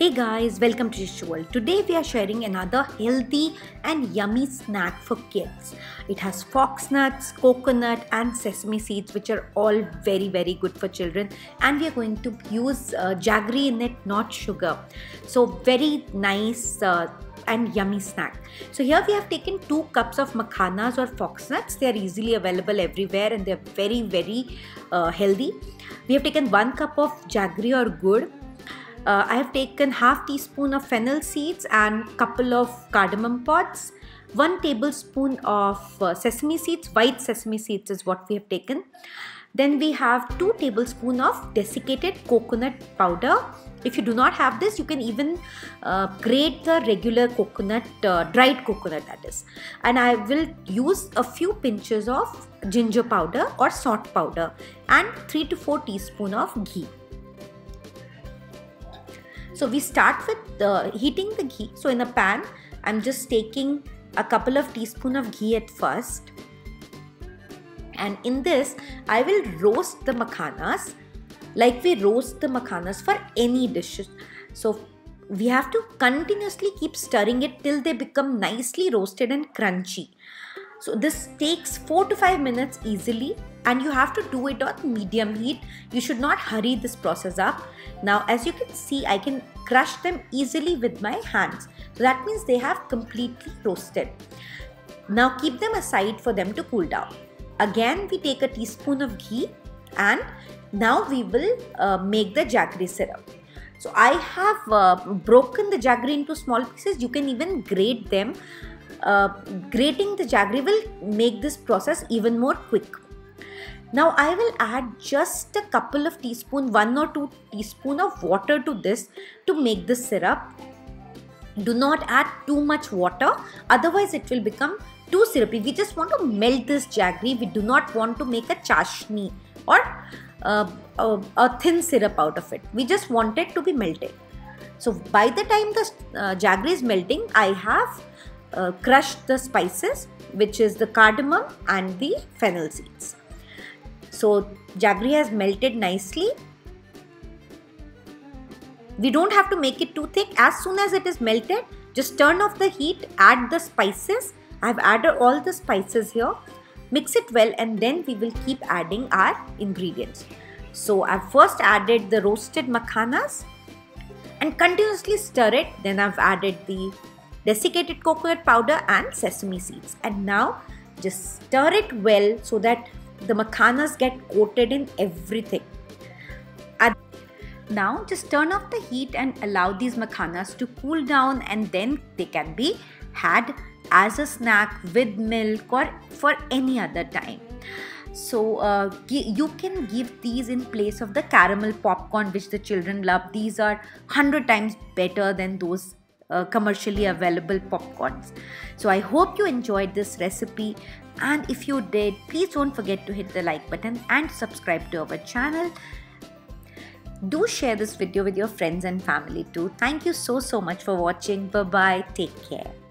Hey guys, welcome to World. Today we are sharing another healthy and yummy snack for kids. It has fox nuts, coconut and sesame seeds which are all very very good for children and we are going to use uh, jaggery in it, not sugar. So very nice uh, and yummy snack. So here we have taken 2 cups of makhanas or fox nuts. They are easily available everywhere and they are very very uh, healthy. We have taken 1 cup of jaggery or gur uh, I have taken half teaspoon of fennel seeds and couple of cardamom pods. 1 tablespoon of uh, sesame seeds, white sesame seeds is what we have taken. Then we have 2 tablespoon of desiccated coconut powder. If you do not have this, you can even uh, grate the regular coconut, uh, dried coconut that is. And I will use a few pinches of ginger powder or sonth powder and 3 to 4 teaspoon of ghee. So we start with the heating the ghee. So in a pan, I'm just taking a couple of teaspoon of ghee at first. And in this, I will roast the makhanas like we roast the makhanas for any dishes. So we have to continuously keep stirring it till they become nicely roasted and crunchy. So this takes 4 to 5 minutes easily and you have to do it on medium heat. You should not hurry this process up. Now as you can see I can crush them easily with my hands. So that means they have completely roasted. Now keep them aside for them to cool down. Again we take a teaspoon of ghee and now we will uh, make the jaggery syrup. So I have uh, broken the jaggery into small pieces. You can even grate them uh, grating the jaggery will make this process even more quick. Now I will add just a couple of teaspoon, one or two teaspoon of water to this to make the syrup. Do not add too much water, otherwise it will become too syrupy. We just want to melt this jaggery. We do not want to make a chashni or uh, a, a, thin syrup out of it. We just want it to be melted. So by the time the uh, jaggery is melting, I have uh, crushed the spices which is the cardamom and the fennel seeds. So jaggery has melted nicely. We don't have to make it too thick. As soon as it is melted, just turn off the heat, add the spices. I've added all the spices here. Mix it well and then we will keep adding our ingredients. So I've first added the roasted makhanas and continuously stir it. Then I've added the desiccated coconut powder and sesame seeds. And now just stir it well so that the makhanas get coated in everything. now just turn off the heat and allow these makhanas to cool down and then they can be had as a snack with milk or for any other time. So uh, you can give these in place of the caramel popcorn which the children love. These are 100 times better than those uh, commercially available popcorns. So I hope you enjoyed this recipe and if you did, please don't forget to hit the like button and subscribe to our channel. Do share this video with your friends and family too. Thank you so so much for watching. Bye bye. Take care.